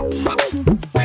Bye.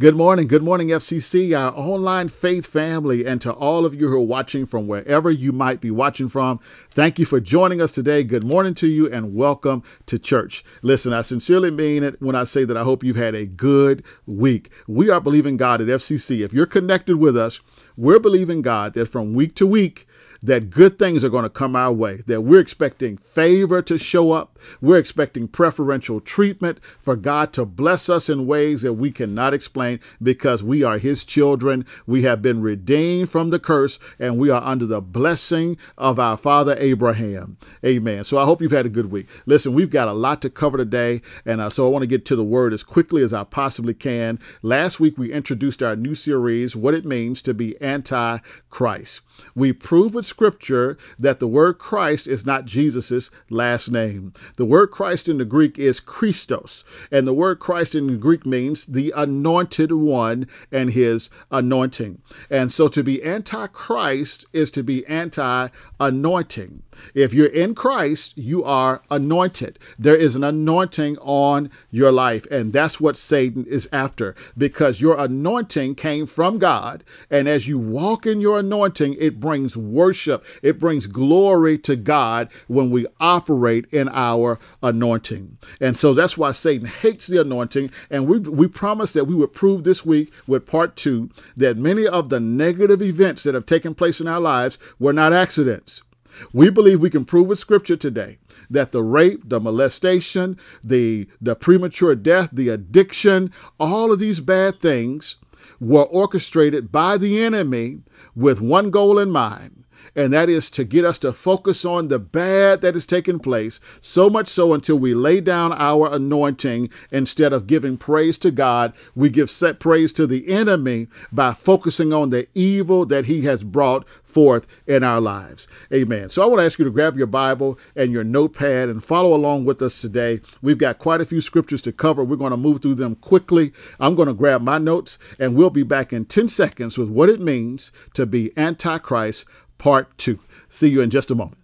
Good morning. Good morning, FCC, our online faith family, and to all of you who are watching from wherever you might be watching from. Thank you for joining us today. Good morning to you and welcome to church. Listen, I sincerely mean it when I say that I hope you've had a good week. We are believing God at FCC. If you're connected with us, we're believing God that from week to week, that good things are going to come our way, that we're expecting favor to show up. We're expecting preferential treatment for God to bless us in ways that we cannot explain because we are His children. We have been redeemed from the curse and we are under the blessing of our father Abraham. Amen. So I hope you've had a good week. Listen, we've got a lot to cover today, and uh, so I want to get to the word as quickly as I possibly can. Last week, we introduced our new series, What It Means to Be Anti Christ. We prove with scripture that the word Christ is not Jesus's last name. The word Christ in the Greek is Christos, and the word Christ in Greek means the anointed one and his anointing. And so to be anti-Christ is to be anti-anointing. If you're in Christ, you are anointed. There is an anointing on your life, and that's what Satan is after because your anointing came from God, and as you walk in your anointing, it brings worship, it brings glory to God when we operate in our anointing. And so that's why Satan hates the anointing. And we, we promised that we would prove this week with part two that many of the negative events that have taken place in our lives were not accidents. We believe we can prove with scripture today that the rape, the molestation, the, the premature death, the addiction, all of these bad things were orchestrated by the enemy with one goal in mind and that is to get us to focus on the bad that is taking place, so much so until we lay down our anointing instead of giving praise to God, we give set praise to the enemy by focusing on the evil that he has brought forth in our lives. Amen. So I want to ask you to grab your Bible and your notepad and follow along with us today. We've got quite a few scriptures to cover. We're going to move through them quickly. I'm going to grab my notes and we'll be back in 10 seconds with what it means to be Antichrist part two. See you in just a moment.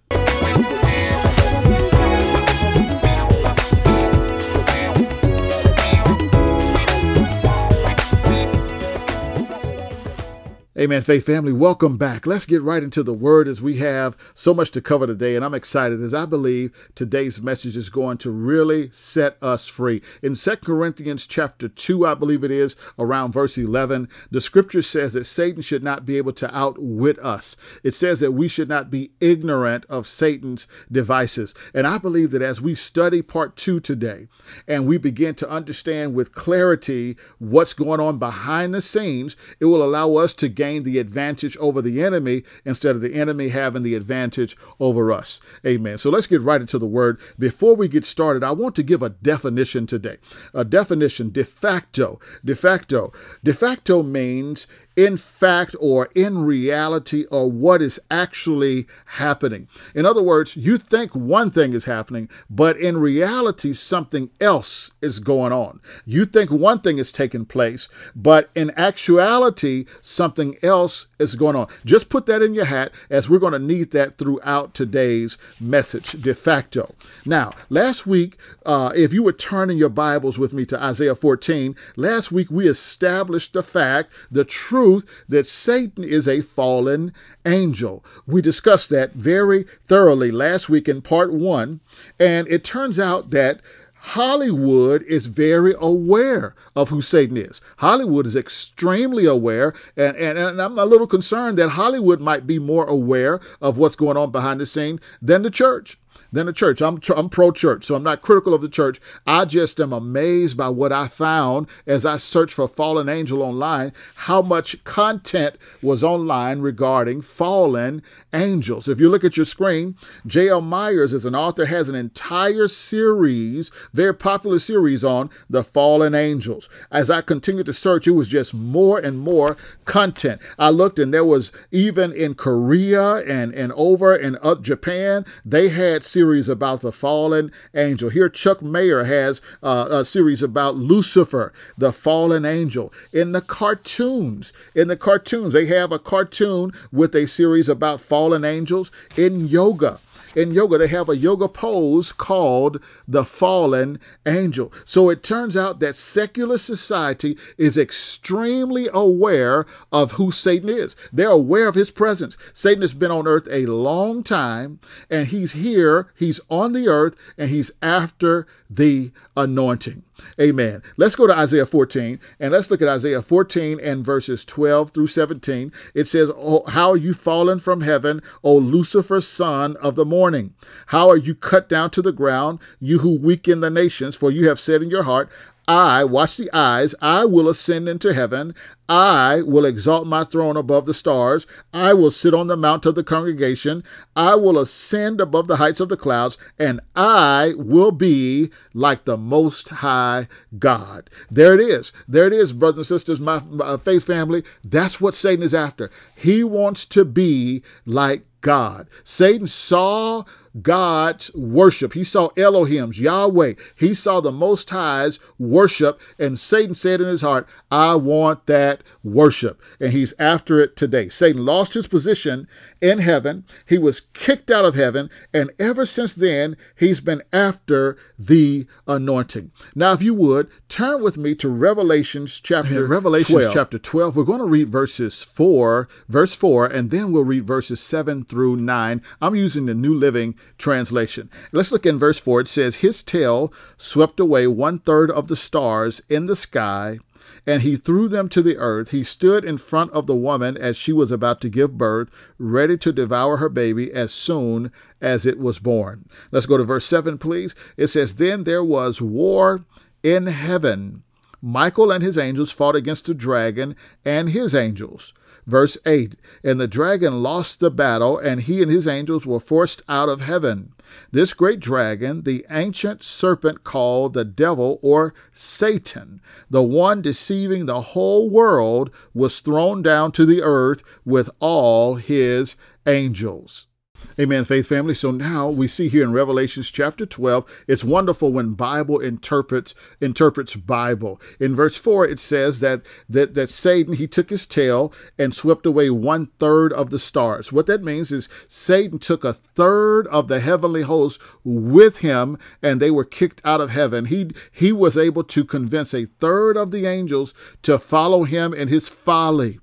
Amen, Faith Family. Welcome back. Let's get right into the word as we have so much to cover today. And I'm excited as I believe today's message is going to really set us free. In 2 Corinthians chapter 2, I believe it is, around verse 11, the scripture says that Satan should not be able to outwit us. It says that we should not be ignorant of Satan's devices. And I believe that as we study part two today and we begin to understand with clarity what's going on behind the scenes, it will allow us to gain gain the advantage over the enemy instead of the enemy having the advantage over us. Amen. So let's get right into the word. Before we get started, I want to give a definition today. A definition de facto. De facto. De facto means in fact or in reality or what is actually happening. In other words, you think one thing is happening, but in reality, something else is going on. You think one thing is taking place, but in actuality, something else is going on. Just put that in your hat as we're going to need that throughout today's message de facto. Now, last week, uh, if you were turning your Bibles with me to Isaiah 14, last week we established the fact, the truth truth that Satan is a fallen angel. We discussed that very thoroughly last week in part one, and it turns out that Hollywood is very aware of who Satan is. Hollywood is extremely aware, and, and, and, I'm a little concerned that Hollywood might be more aware of what's going on behind the scene than the church. Than the church. I'm, I'm pro church, so I'm not critical of the church. I just am amazed by what I found as I searched for fallen angel online, how much content was online regarding fallen angels. If you look at your screen, J.L. Myers, as an author, has an entire series, very popular series on the fallen angels. As I continued to search, it was just more and more content. I looked and there was even in Korea and, and over in uh, Japan, they had series about the fallen angel. Here, Chuck Mayer has uh, a series about Lucifer, the fallen angel. In the cartoons, in the cartoons, they have a cartoon with a series about fallen angels. In yoga, in yoga, they have a yoga pose called the fallen angel. So it turns out that secular society is extremely aware of who Satan is. They're aware of his presence. Satan has been on earth a long time, and he's here, he's on the earth, and he's after the anointing. Amen. Let's go to Isaiah 14 and let's look at Isaiah 14 and verses 12 through 17. It says, oh, How are you fallen from heaven, O Lucifer, son of the morning? How are you cut down to the ground, you who weaken the nations? For you have said in your heart, I, watch the eyes, I will ascend into heaven. I will exalt my throne above the stars. I will sit on the mount of the congregation. I will ascend above the heights of the clouds, and I will be like the Most High God. There it is. There it is, brothers and sisters, my, my faith family. That's what Satan is after. He wants to be like God. Satan saw God's worship. He saw Elohim's, Yahweh. He saw the Most High's worship, and Satan said in his heart, I want that worship. And he's after it today. Satan lost his position in heaven. He was kicked out of heaven, and ever since then, he's been after the anointing. Now, if you would, turn with me to Revelations chapter Revelations 12. chapter 12. We're going to read verses 4, verse 4, and then we'll read verses 7 through 9. I'm using the New Living translation. Let's look in verse 4. It says, His tail swept away one third of the stars in the sky, and he threw them to the earth. He stood in front of the woman as she was about to give birth, ready to devour her baby as soon as it was born. Let's go to verse 7, please. It says, Then there was war in heaven. Michael and his angels fought against the dragon and his angels Verse 8 And the dragon lost the battle, and he and his angels were forced out of heaven. This great dragon, the ancient serpent called the devil or Satan, the one deceiving the whole world, was thrown down to the earth with all his angels. Amen, faith family. So now we see here in Revelations chapter 12, it's wonderful when Bible interprets interprets Bible. In verse 4, it says that that, that Satan he took his tail and swept away one third of the stars. What that means is Satan took a third of the heavenly host with him, and they were kicked out of heaven. He he was able to convince a third of the angels to follow him in his folly.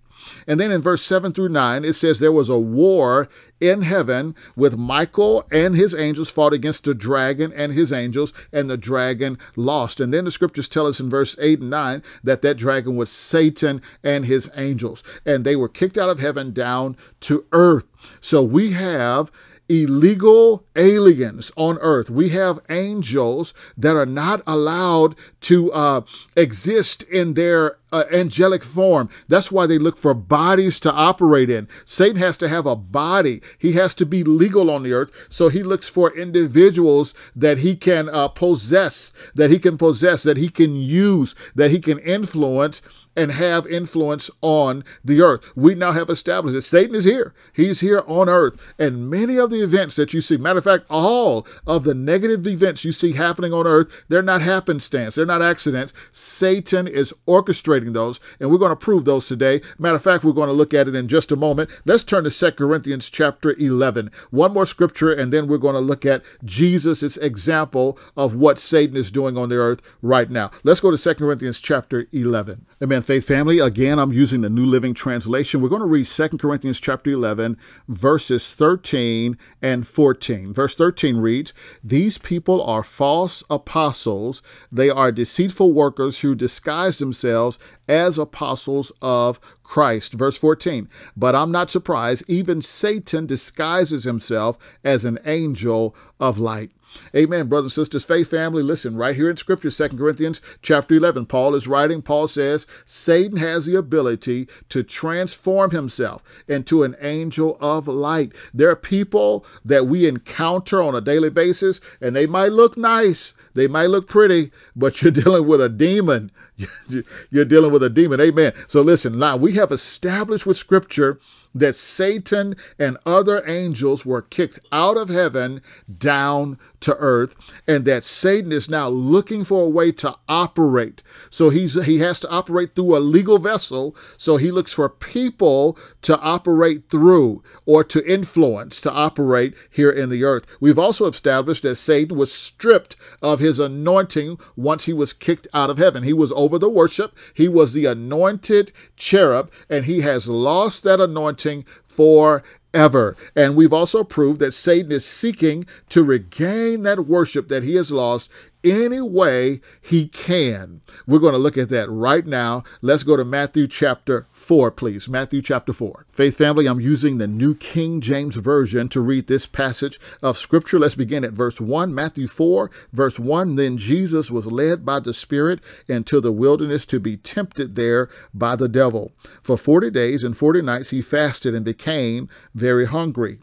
And then in verse 7 through 9, it says there was a war in heaven with Michael and his angels fought against the dragon and his angels, and the dragon lost. And then the scriptures tell us in verse 8 and 9 that that dragon was Satan and his angels, and they were kicked out of heaven down to earth. So we have illegal aliens on earth. We have angels that are not allowed to uh, exist in their uh, angelic form. That's why they look for bodies to operate in. Satan has to have a body. He has to be legal on the earth. So he looks for individuals that he can uh, possess, that he can possess, that he can use, that he can influence and have influence on the earth. We now have established that Satan is here. He's here on earth. And many of the events that you see, matter of fact, all of the negative events you see happening on earth, they're not happenstance, they're not accidents. Satan is orchestrating those, and we're going to prove those today. Matter of fact, we're going to look at it in just a moment. Let's turn to 2 Corinthians chapter 11. One more scripture, and then we're going to look at Jesus' example of what Satan is doing on the earth right now. Let's go to 2 Corinthians chapter 11. Amen faith family. Again, I'm using the New Living Translation. We're going to read 2 Corinthians chapter 11, verses 13 and 14. Verse 13 reads, These people are false apostles. They are deceitful workers who disguise themselves as apostles of Christ. Verse 14, But I'm not surprised. Even Satan disguises himself as an angel of light. Amen. Brothers and sisters, faith family, listen, right here in Scripture, Second Corinthians chapter 11, Paul is writing, Paul says, Satan has the ability to transform himself into an angel of light. There are people that we encounter on a daily basis, and they might look nice. They might look pretty, but you're dealing with a demon. You're dealing with a demon. Amen. So listen, now we have established with Scripture that Satan and other angels were kicked out of heaven down to earth and that Satan is now looking for a way to operate. So he's he has to operate through a legal vessel. So he looks for people to operate through or to influence to operate here in the earth. We've also established that Satan was stripped of his anointing once he was kicked out of heaven. He was over the worship. He was the anointed cherub and he has lost that anointing for ever. And we've also proved that Satan is seeking to regain that worship that he has lost any way he can. We're going to look at that right now. Let's go to Matthew chapter 4, please. Matthew chapter 4. Faith family, I'm using the New King James Version to read this passage of Scripture. Let's begin at verse 1. Matthew 4, verse 1. Then Jesus was led by the Spirit into the wilderness to be tempted there by the devil. For 40 days and 40 nights he fasted and became very hungry.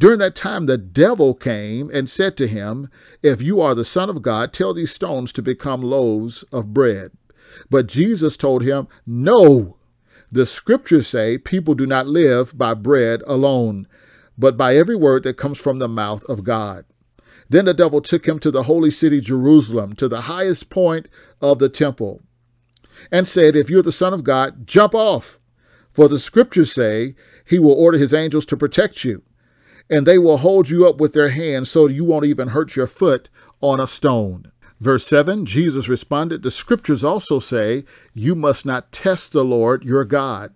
During that time, the devil came and said to him, If you are the Son of God, tell these stones to become loaves of bread. But Jesus told him, No. The scriptures say people do not live by bread alone, but by every word that comes from the mouth of God. Then the devil took him to the holy city Jerusalem, to the highest point of the temple, and said, If you're the Son of God, jump off. For the scriptures say, He will order His angels to protect you and they will hold you up with their hands so you won't even hurt your foot on a stone. Verse 7 Jesus responded, The scriptures also say, You must not test the Lord your God.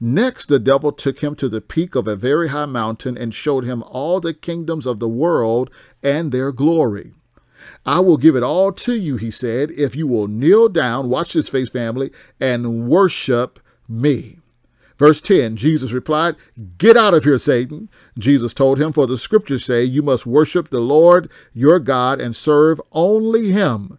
Next, the devil took him to the peak of a very high mountain and showed him all the kingdoms of the world and their glory. I will give it all to you, he said, if you will kneel down, watch this face, family, and worship me. Verse 10 Jesus replied, Get out of here, Satan. Jesus told him, For the scriptures say, You must worship the Lord your God and serve only him.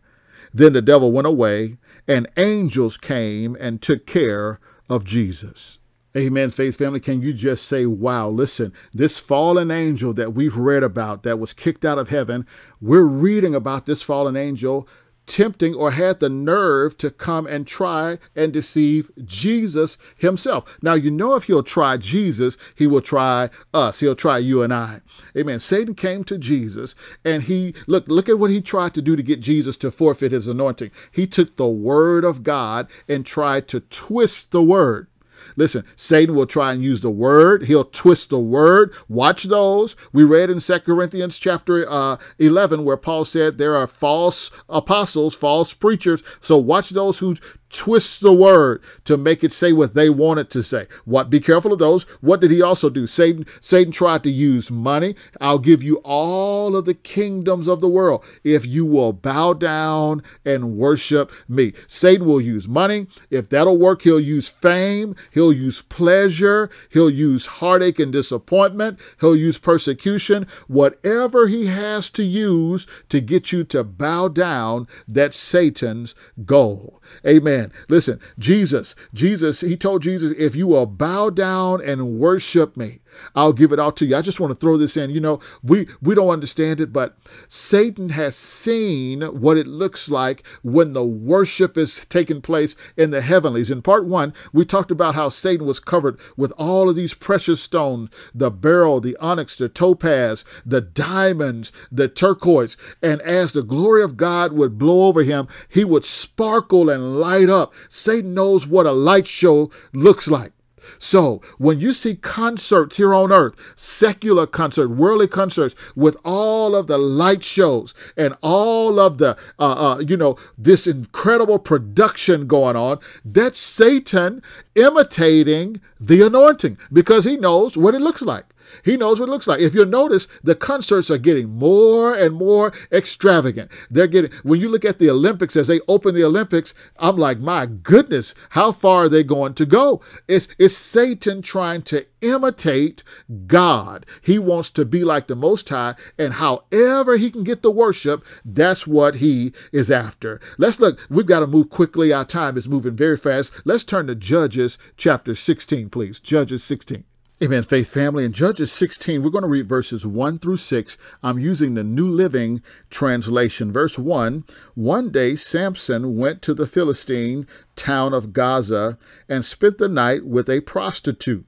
Then the devil went away, and angels came and took care of Jesus. Amen, faith family. Can you just say, wow, listen, this fallen angel that we've read about that was kicked out of heaven, we're reading about this fallen angel tempting or had the nerve to come and try and deceive Jesus himself. Now, you know, if he'll try Jesus, he will try us. He'll try you and I. Amen. Satan came to Jesus and he, look, look at what he tried to do to get Jesus to forfeit his anointing. He took the word of God and tried to twist the word. Listen, Satan will try and use the word. He'll twist the word. Watch those. We read in Second Corinthians chapter uh, 11 where Paul said there are false apostles, false preachers. So watch those who twist the word to make it say what they want it to say. What be careful of those. What did he also do? Satan Satan tried to use money. I'll give you all of the kingdoms of the world if you will bow down and worship me. Satan will use money. If that'll work, he'll use fame, he'll use pleasure, he'll use heartache and disappointment, he'll use persecution, whatever he has to use to get you to bow down, that's Satan's goal. Amen. Listen, Jesus, Jesus, he told Jesus, if you will bow down and worship me, I'll give it all to you. I just want to throw this in. You know, we we don't understand it, but Satan has seen what it looks like when the worship is taking place in the heavenlies. In part 1, we talked about how Satan was covered with all of these precious stones, the beryl, the onyx, the topaz, the diamonds, the turquoise, and as the glory of God would blow over him, he would sparkle and light up. Satan knows what a light show looks like. So when you see concerts here on earth, secular concerts, worldly concerts, with all of the light shows and all of the, uh, uh, you know, this incredible production going on, that's Satan imitating the anointing because he knows what it looks like. He knows what it looks like. If you'll notice, the concerts are getting more and more extravagant. They're getting, when you look at the Olympics, as they open the Olympics, I'm like, my goodness, how far are they going to go? It's, it's Satan trying to imitate God. He wants to be like the Most High, and however he can get the worship, that's what he is after. Let's look, we've got to move quickly. Our time is moving very fast. Let's turn to Judges chapter 16, please. Judges 16. Amen, faith family. In Judges 16, we're going to read verses 1 through 6. I'm using the New Living Translation. Verse 1 One day Samson went to the Philistine town of Gaza and spent the night with a prostitute.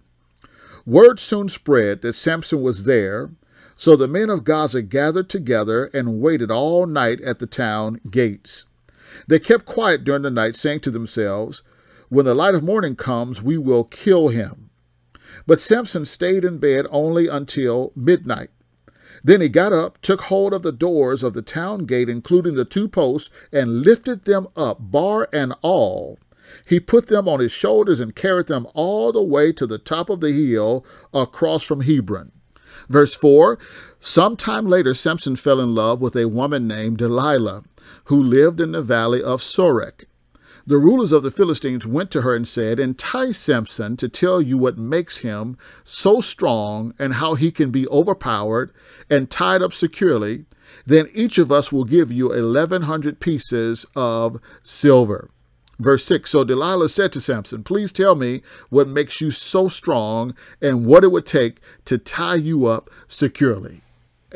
Word soon spread that Samson was there, so the men of Gaza gathered together and waited all night at the town gates. They kept quiet during the night, saying to themselves, When the light of morning comes, we will kill him. But Samson stayed in bed only until midnight. Then he got up, took hold of the doors of the town gate, including the two posts, and lifted them up, bar and all. He put them on his shoulders and carried them all the way to the top of the hill across from Hebron. Verse 4 Sometime later, Samson fell in love with a woman named Delilah, who lived in the valley of Sorek. The rulers of the Philistines went to her and said, Entice Samson to tell you what makes him so strong and how he can be overpowered and tied up securely. Then each of us will give you 1,100 pieces of silver. Verse 6 So Delilah said to Samson, Please tell me what makes you so strong and what it would take to tie you up securely.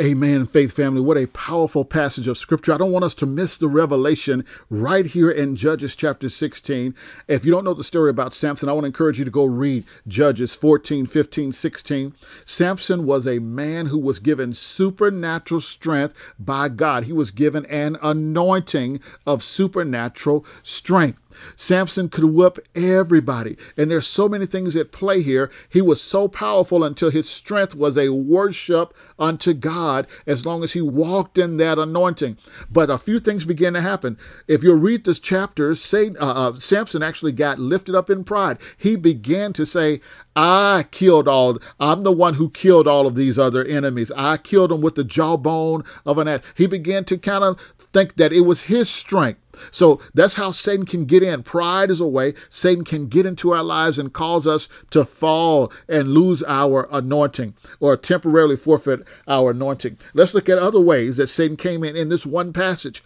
Amen, faith family. What a powerful passage of scripture. I don't want us to miss the revelation right here in Judges chapter 16. If you don't know the story about Samson, I want to encourage you to go read Judges 14, 15, 16. Samson was a man who was given supernatural strength by God. He was given an anointing of supernatural strength. Samson could whip everybody. And there's so many things at play here. He was so powerful until his strength was a worship unto God as long as he walked in that anointing. But a few things began to happen. If you read this chapter, Satan, uh, uh, Samson actually got lifted up in pride. He began to say, I killed all, I'm the one who killed all of these other enemies. I killed them with the jawbone of an ass. He began to kind of think that it was his strength. So that's how Satan can get in. Pride is a way Satan can get into our lives and cause us to fall and lose our anointing or temporarily forfeit our anointing. Let's look at other ways that Satan came in in this one passage.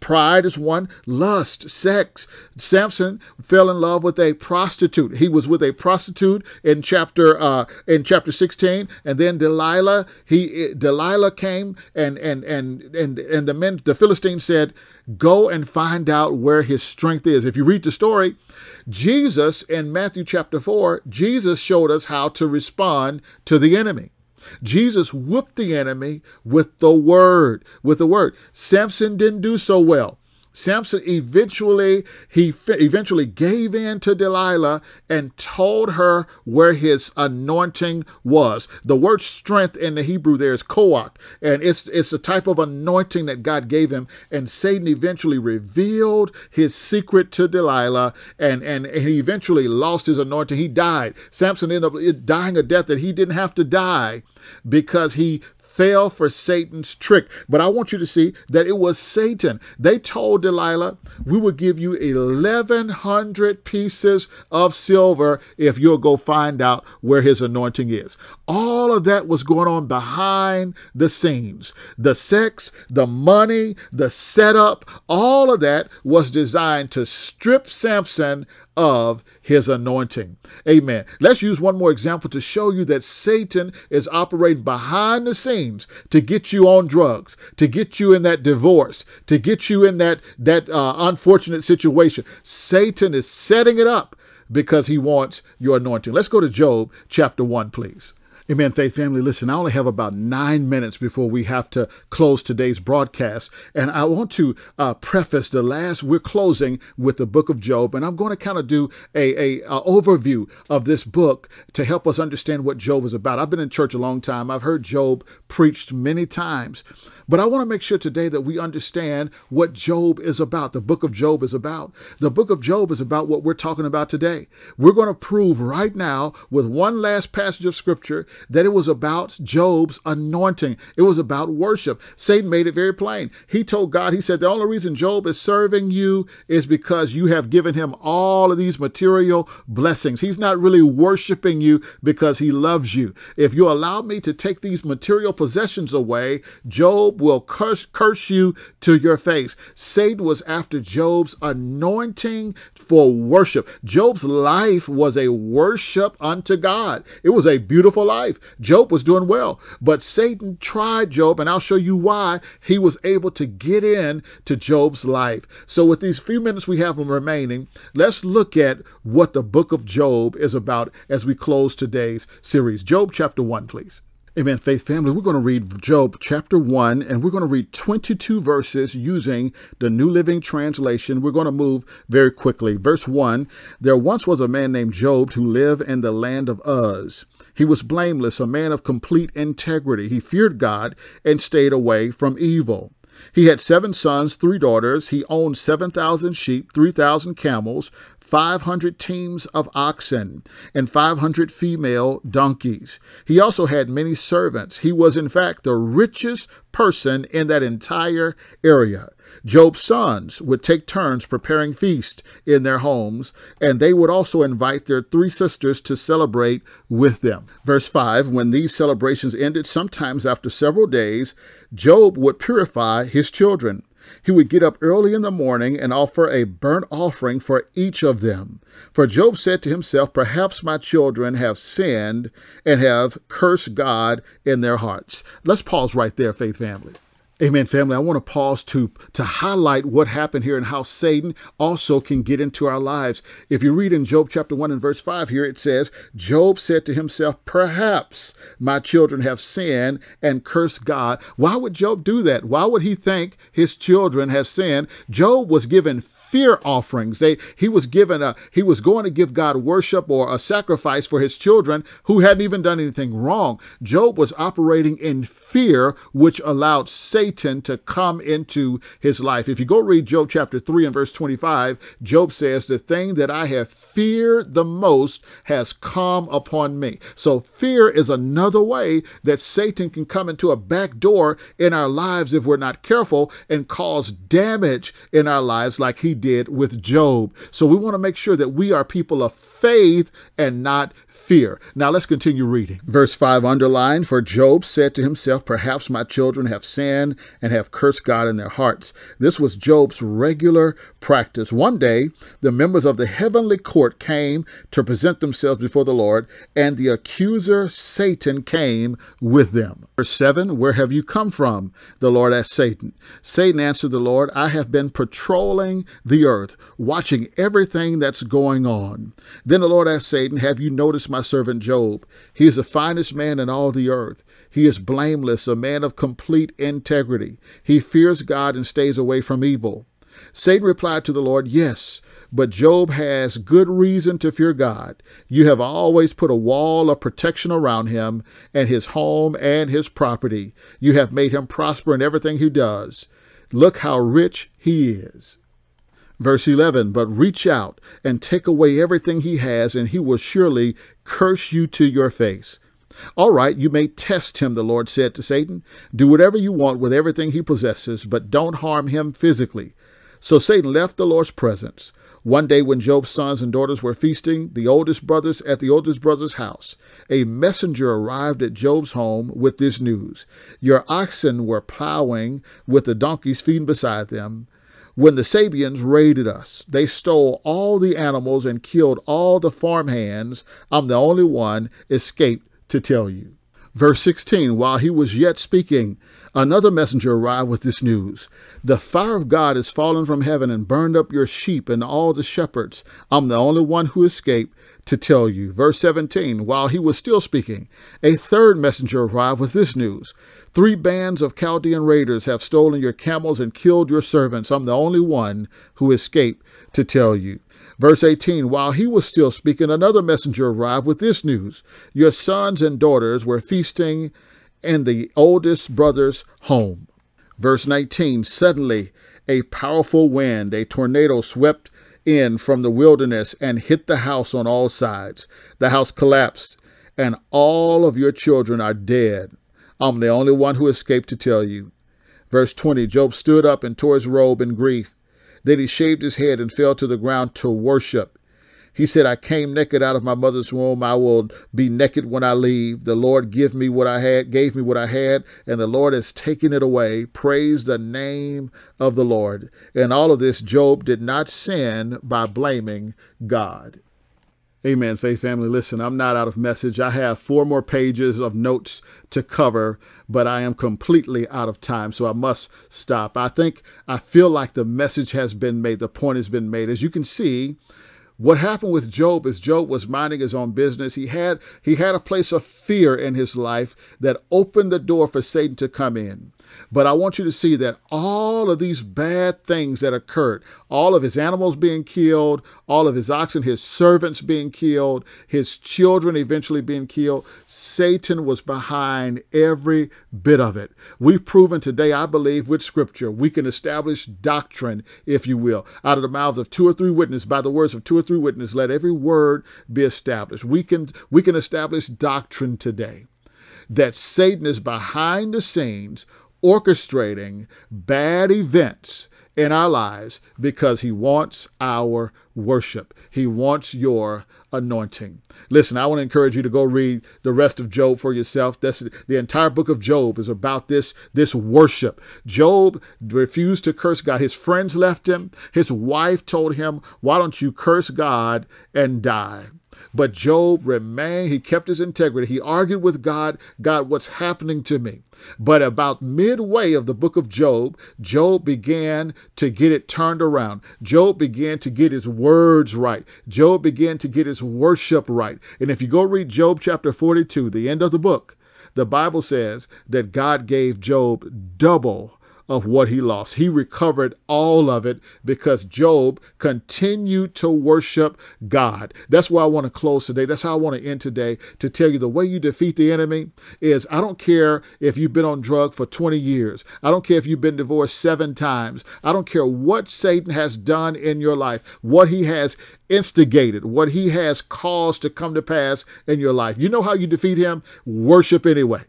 Pride is one, lust, sex. Samson fell in love with a prostitute. He was with a prostitute in chapter uh, in chapter 16, and then Delilah. He Delilah came and and and and and the men the Philistines said, "Go and find out where his strength is." If you read the story, Jesus in Matthew chapter four, Jesus showed us how to respond to the enemy. Jesus whooped the enemy with the word, with the word. Samson didn't do so well. Samson eventually he eventually gave in to Delilah and told her where his anointing was. The word strength in the Hebrew there is koach, and it's it's a type of anointing that God gave him. And Satan eventually revealed his secret to Delilah, and and, and he eventually lost his anointing. He died. Samson ended up dying a death that he didn't have to die because he fell for Satan's trick. But I want you to see that it was Satan. They told Delilah, We will give you 1,100 pieces of silver if you'll go find out where his anointing is. All of that was going on behind the scenes. The sex, the money, the setup, all of that was designed to strip Samson of his anointing. Amen. Let's use one more example to show you that Satan is operating behind the scenes to get you on drugs, to get you in that divorce, to get you in that that uh, unfortunate situation. Satan is setting it up because he wants your anointing. Let's go to Job chapter 1, please. Amen, Faith Family. Listen, I only have about nine minutes before we have to close today's broadcast. And I want to uh, preface the last, we're closing with the book of Job. And I'm going to kind of do a, a, a, overview of this book to help us understand what Job is about. I've been in church a long time. I've heard Job preached many times. But I want to make sure today that we understand what Job is about. The book of Job is about. The book of Job is about what we're talking about today. We're going to prove right now with one last passage of scripture that it was about Job's anointing. It was about worship. Satan made it very plain. He told God, he said, the only reason Job is serving you is because you have given him all of these material blessings. He's not really worshiping you because he loves you. If you allow me to take these material possessions away, Job will curse, curse you to your face. Satan was after Job's anointing for worship. Job's life was a worship unto God. It was a beautiful life. Job was doing well, but Satan tried Job, and I'll show you why he was able to get in to Job's life. So, with these few minutes we have remaining, let's look at what the book of Job is about as we close today's series. Job chapter 1, please. Amen, Faith Family. We're going to read Job chapter 1, and we're going to read 22 verses using the New Living Translation. We're going to move very quickly. Verse 1 There once was a man named Job who lived in the land of Uz. He was blameless, a man of complete integrity. He feared God and stayed away from evil. He had seven sons, three daughters. He owned 7,000 sheep, 3,000 camels, 500 teams of oxen, and 500 female donkeys. He also had many servants. He was, in fact, the richest person in that entire area. Job's sons would take turns preparing feasts in their homes, and they would also invite their three sisters to celebrate with them. Verse 5 When these celebrations ended, sometimes after several days, Job would purify his children. He would get up early in the morning and offer a burnt offering for each of them. For Job said to himself, Perhaps my children have sinned and have cursed God in their hearts. Let's pause right there, faith family. Amen, family. I want to pause to, to highlight what happened here and how Satan also can get into our lives. If you read in Job chapter 1 and verse 5 here, it says, Job said to himself, Perhaps my children have sinned and cursed God. Why would Job do that? Why would he think his children have sinned? Job was given fear offerings. They he was given a he was going to give God worship or a sacrifice for his children who hadn't even done anything wrong. Job was operating in fear, which allowed Satan to come into his life. If you go read Job chapter 3 and verse 25, Job says, The thing that I have feared the most has come upon me. So fear is another way that Satan can come into a back door in our lives if we're not careful and cause damage in our lives like he did with Job. So we want to make sure that we are people of faith and not fear. Now let's continue reading. Verse 5 underlined For Job said to himself, Perhaps my children have sinned and have cursed God in their hearts. This was Job's regular practice. One day, the members of the heavenly court came to present themselves before the Lord, and the accuser Satan came with them. Verse 7 Where have you come from? The Lord asked Satan. Satan answered the Lord, I have been patrolling the earth, watching everything that's going on. Then the Lord asked Satan, Have you noticed my servant Job? He is the finest man in all the earth. He is blameless, a man of complete integrity. He fears God and stays away from evil. Satan replied to the Lord, Yes, but Job has good reason to fear God. You have always put a wall of protection around him and his home and his property. You have made him prosper in everything he does. Look how rich he is. Verse 11, but reach out and take away everything he has, and he will surely curse you to your face. All right, you may test him, the Lord said to Satan. Do whatever you want with everything he possesses, but don't harm him physically. So Satan left the Lord's presence. One day, when Job's sons and daughters were feasting, the oldest brothers at the oldest brother's house, a messenger arrived at Job's home with this news Your oxen were plowing with the donkeys feeding beside them when the Sabeans raided us. They stole all the animals and killed all the farmhands. I'm the only one escaped to tell you. Verse 16 While he was yet speaking, another messenger arrived with this news The fire of God has fallen from heaven and burned up your sheep and all the shepherds. I'm the only one who escaped to tell you. Verse 17 While he was still speaking, a third messenger arrived with this news Three bands of Chaldean raiders have stolen your camels and killed your servants. I'm the only one who escaped to tell you. Verse 18 While he was still speaking, another messenger arrived with this news Your sons and daughters were feasting in the oldest brother's home. Verse 19 Suddenly, a powerful wind, a tornado swept in from the wilderness and hit the house on all sides. The house collapsed, and all of your children are dead. I'm the only one who escaped to tell you. Verse 20 Job stood up and tore his robe in grief. Then he shaved his head and fell to the ground to worship. He said, I came naked out of my mother's womb. I will be naked when I leave. The Lord give me what I had, gave me what I had, and the Lord has taken it away. Praise the name of the Lord. In all of this, Job did not sin by blaming God. Amen, Faith Family. Listen, I'm not out of message. I have four more pages of notes to cover, but I am completely out of time, so I must stop. I think I feel like the message has been made, the point has been made. As you can see, what happened with Job is Job was minding his own business. He had he had a place of fear in his life that opened the door for Satan to come in. But I want you to see that all of these bad things that occurred, all of his animals being killed, all of his oxen, his servants being killed, his children eventually being killed, Satan was behind every bit of it. We've proven today, I believe, with scripture, we can establish doctrine, if you will, out of the mouths of two or three witnesses, by the words of two or three witnesses, let every word be established. We can we can establish doctrine today that Satan is behind the scenes orchestrating bad events in our lives because he wants our worship. He wants your anointing. Listen, I want to encourage you to go read the rest of Job for yourself. That's the entire book of Job is about this this worship. Job refused to curse God. His friends left him. His wife told him, "Why don't you curse God and die?" But Job remained, he kept his integrity. He argued with God, God, what's happening to me? But about midway of the book of Job, Job began to get it turned around. Job began to get his words right. Job began to get his worship right. And if you go read Job chapter 42, the end of the book, the Bible says that God gave Job double of what he lost. He recovered all of it because Job continued to worship God. That's why I want to close today. That's how I want to end today to tell you the way you defeat the enemy is I don't care if you've been on drug for 20 years. I don't care if you've been divorced seven times. I don't care what Satan has done in your life, what he has instigated, what he has caused to come to pass in your life. You know how you defeat him? Worship anyway.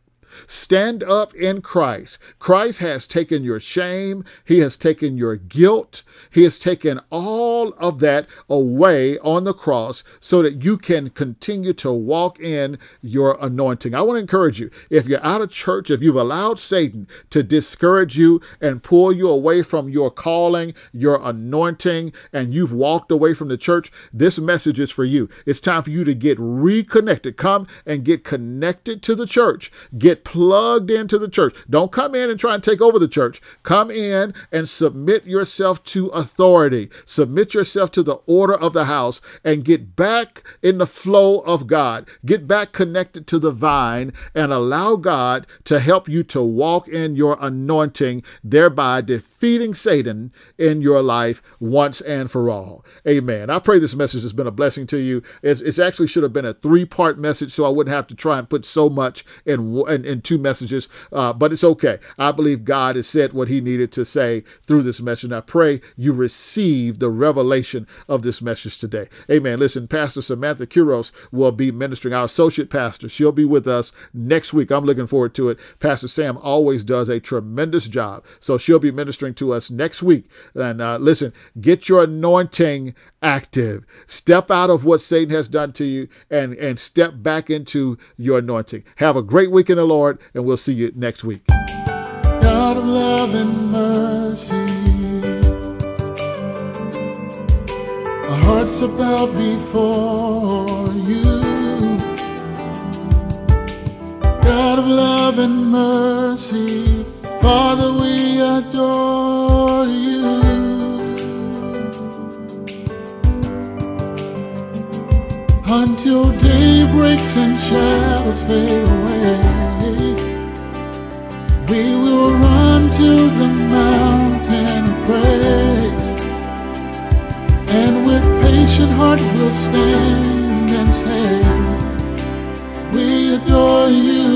Stand up in Christ. Christ has taken your shame, He has taken your guilt, He has taken all of that away on the cross so that you can continue to walk in your anointing. I want to encourage you if you're out of church, if you've allowed Satan to discourage you and pull you away from your calling, your anointing, and you've walked away from the church, this message is for you. It's time for you to get reconnected. Come and get connected to the church. Get plugged into the church. Don't come in and try and take over the church. Come in and submit yourself to authority. Submit yourself to the order of the house and get back in the flow of God. Get back connected to the vine and allow God to help you to walk in your anointing, thereby defeating Satan in your life once and for all. Amen. I pray this message has been a blessing to you. It's actually should have been a three part message, so I wouldn't have to try and put so much in, in, in two messages, uh, but it's okay. I believe God has said what he needed to say through this message. And I pray you receive the revelation of this message today. Amen. Listen, Pastor Samantha Quiroz will be ministering, our associate pastor. She'll be with us next week. I'm looking forward to it. Pastor Sam always does a tremendous job. So she'll be ministering to us next week. And uh, listen, get your anointing active. Step out of what Satan has done to you and, and step back into your anointing. Have a great week in the Lord and we'll see you next week. God of love and mercy, our hearts about before you. God of love and mercy, Father, we adore you. Until day breaks and shadows fade away, we will run to the mountain of praise, and with patient heart we'll stand and say, We adore you.